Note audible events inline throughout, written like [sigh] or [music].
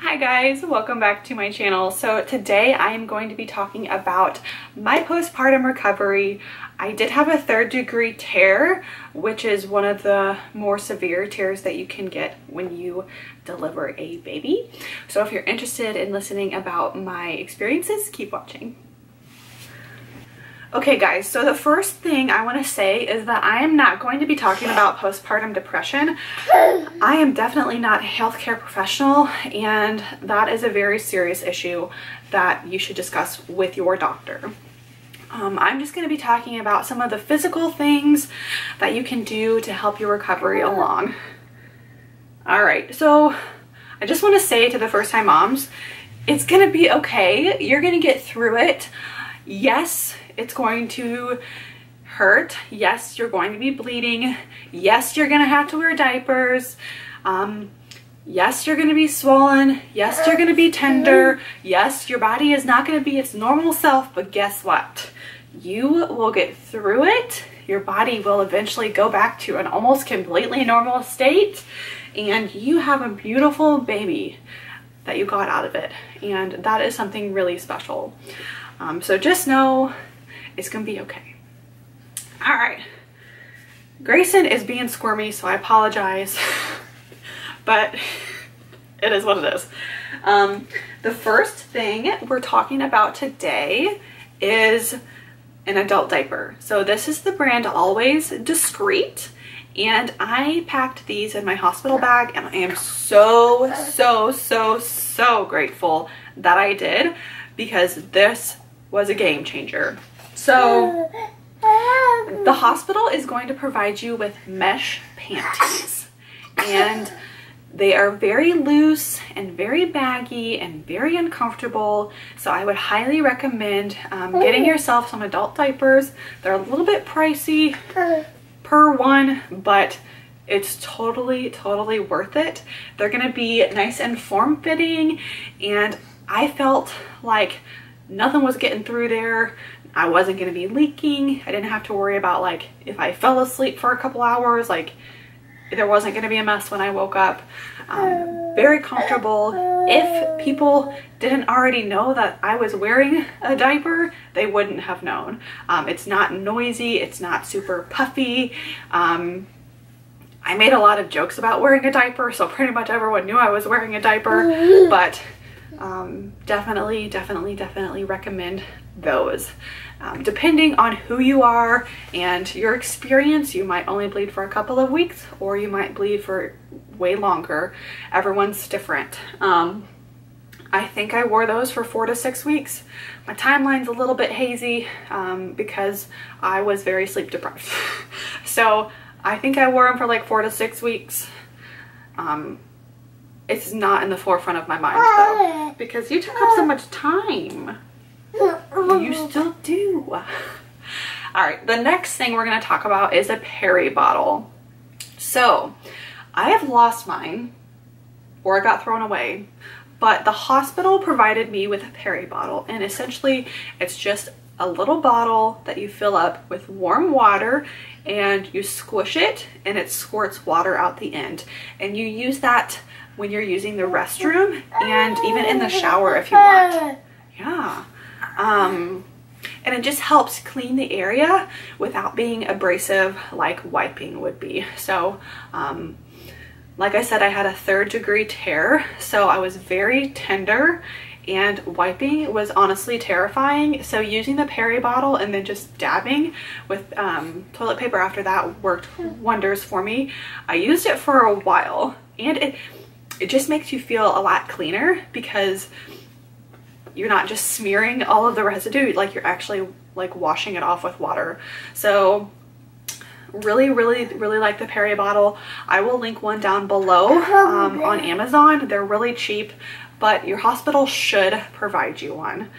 Hi guys, welcome back to my channel. So today I am going to be talking about my postpartum recovery. I did have a third degree tear, which is one of the more severe tears that you can get when you deliver a baby. So if you're interested in listening about my experiences, keep watching. Okay guys, so the first thing I want to say is that I am not going to be talking about postpartum depression. I am definitely not a healthcare professional and that is a very serious issue that you should discuss with your doctor. Um, I'm just going to be talking about some of the physical things that you can do to help your recovery along. All right, so I just want to say to the first time moms, it's going to be okay. You're going to get through it. Yes, it's going to hurt. Yes, you're going to be bleeding. Yes, you're going to have to wear diapers. Um, yes, you're going to be swollen. Yes, you're going to be tender. Yes, your body is not going to be its normal self, but guess what? You will get through it. Your body will eventually go back to an almost completely normal state and you have a beautiful baby that you got out of it. And that is something really special. Um, so just know it's gonna be okay. All right. Grayson is being squirmy, so I apologize, [laughs] but [laughs] it is what it is. Um, the first thing we're talking about today is an adult diaper. So this is the brand Always Discreet and I packed these in my hospital bag and I am so, so, so, so grateful that I did because this was a game changer. So [laughs] the hospital is going to provide you with mesh panties and they are very loose and very baggy and very uncomfortable. So I would highly recommend um, getting yourself some adult diapers. They're a little bit pricey per one, but it's totally, totally worth it. They're gonna be nice and form fitting and I felt like nothing was getting through there. I wasn't going to be leaking. I didn't have to worry about like if I fell asleep for a couple hours, like there wasn't going to be a mess when I woke up. Um, very comfortable. If people didn't already know that I was wearing a diaper, they wouldn't have known. Um, it's not noisy. It's not super puffy. Um, I made a lot of jokes about wearing a diaper, so pretty much everyone knew I was wearing a diaper, but um, definitely, definitely, definitely recommend those. Um, depending on who you are and your experience, you might only bleed for a couple of weeks or you might bleed for way longer. Everyone's different. Um, I think I wore those for four to six weeks. My timeline's a little bit hazy um, because I was very sleep deprived. [laughs] so I think I wore them for like four to six weeks. Um, it's not in the forefront of my mind though because you took up so much time. You still do. [laughs] All right, the next thing we're gonna talk about is a Peri bottle. So I have lost mine or it got thrown away, but the hospital provided me with a Peri bottle and essentially it's just a little bottle that you fill up with warm water and you squish it and it squirts water out the end and you use that when you're using the restroom and even in the shower if you want. Yeah. Um, and it just helps clean the area without being abrasive like wiping would be. So, um, like I said, I had a third degree tear, so I was very tender and wiping was honestly terrifying. So using the Peri bottle and then just dabbing with um, toilet paper after that worked wonders for me. I used it for a while and it, it just makes you feel a lot cleaner because you're not just smearing all of the residue, like you're actually like washing it off with water. So really, really, really like the Peri bottle. I will link one down below um, on Amazon. They're really cheap, but your hospital should provide you one.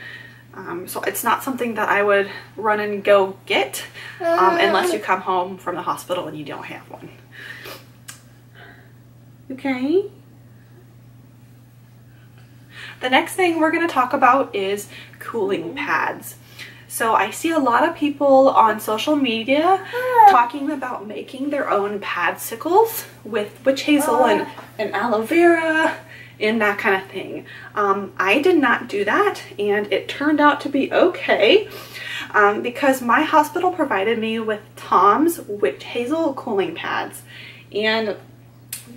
Um, so it's not something that I would run and go get um, unless you come home from the hospital and you don't have one. Okay. The next thing we're going to talk about is cooling pads. So I see a lot of people on social media talking about making their own padsicles with witch hazel and, and aloe vera and that kind of thing. Um, I did not do that and it turned out to be okay um, because my hospital provided me with Tom's Witch Hazel cooling pads and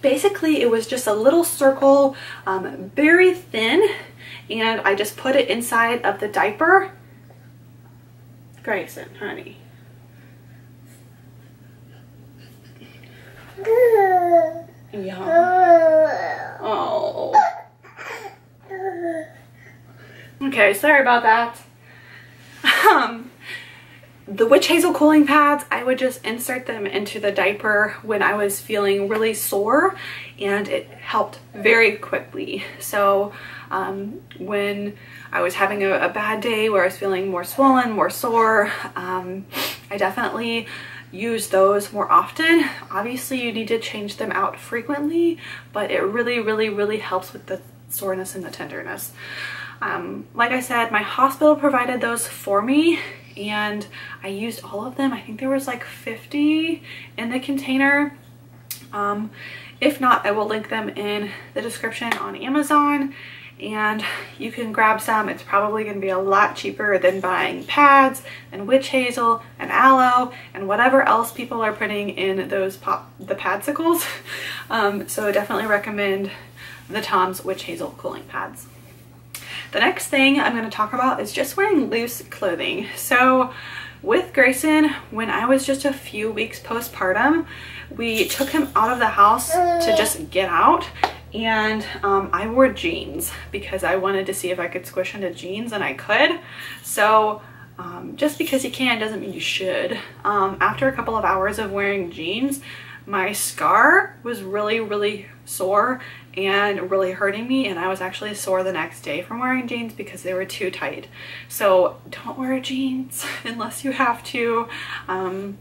basically it was just a little circle, um, very thin and I just put it inside of the diaper. Grayson, honey. Yeah. Oh. Okay, sorry about that. Um, the witch hazel cooling pads, I would just insert them into the diaper when I was feeling really sore and it helped very quickly. So um, when I was having a, a, bad day where I was feeling more swollen, more sore, um, I definitely use those more often. Obviously you need to change them out frequently, but it really, really, really helps with the soreness and the tenderness. Um, like I said, my hospital provided those for me and I used all of them. I think there was like 50 in the container. Um, if not, I will link them in the description on Amazon and you can grab some. It's probably going to be a lot cheaper than buying pads and witch hazel and aloe and whatever else people are putting in those pop the padsicles. [laughs] Um, so definitely recommend the Tom's Witch Hazel cooling pads. The next thing I'm going to talk about is just wearing loose clothing. So with Grayson, when I was just a few weeks postpartum, we took him out of the house to just get out and um, I wore jeans because I wanted to see if I could squish into jeans and I could. So um, just because you can doesn't mean you should. Um, after a couple of hours of wearing jeans, my scar was really, really sore and really hurting me and I was actually sore the next day from wearing jeans because they were too tight. So don't wear jeans [laughs] unless you have to. Um,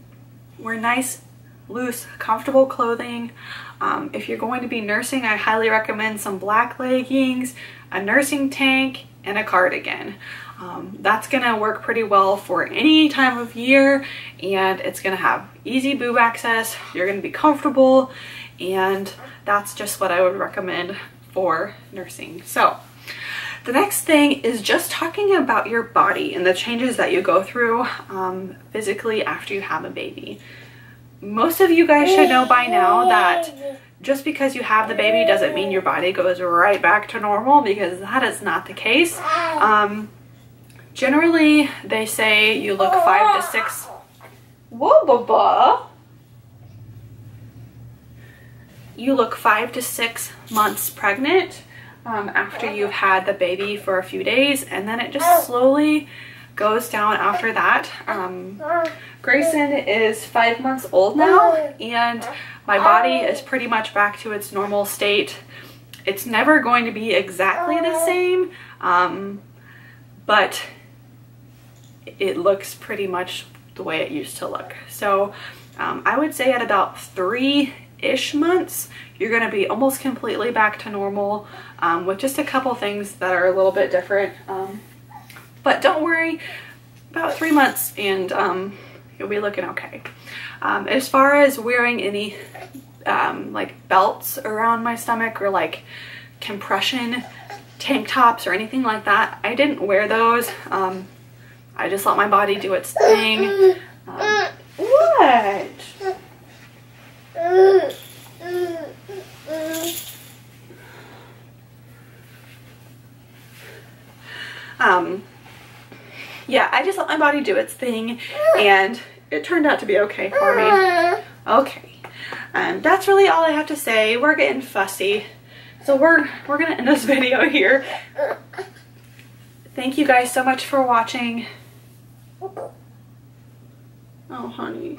wear nice, loose, comfortable clothing. Um, if you're going to be nursing, I highly recommend some black leggings, a nursing tank, and a cardigan. Um, that's gonna work pretty well for any time of year and it's gonna have easy boob access, you're gonna be comfortable, and that's just what I would recommend for nursing. So the next thing is just talking about your body and the changes that you go through um, physically after you have a baby. Most of you guys should know by now that just because you have the baby doesn't mean your body goes right back to normal because that is not the case. Um, generally, they say you look five to six. Whoa, Baba. you look five to six months pregnant um, after you've had the baby for a few days and then it just slowly goes down after that. Um, Grayson is five months old now and my body is pretty much back to its normal state. It's never going to be exactly the same, um, but it looks pretty much the way it used to look. So um, I would say at about three ish months, you're going to be almost completely back to normal um, with just a couple things that are a little bit different. Um, but don't worry, about three months and um, you'll be looking okay. Um, as far as wearing any um, like belts around my stomach or like compression tank tops or anything like that, I didn't wear those. Um, I just let my body do its thing. what? Um, yeah, I just let my body do its thing and it turned out to be okay for me. Okay. Um, that's really all I have to say. We're getting fussy. So we're, we're going to end this [laughs] video here. Thank you guys so much for watching. Oh, honey.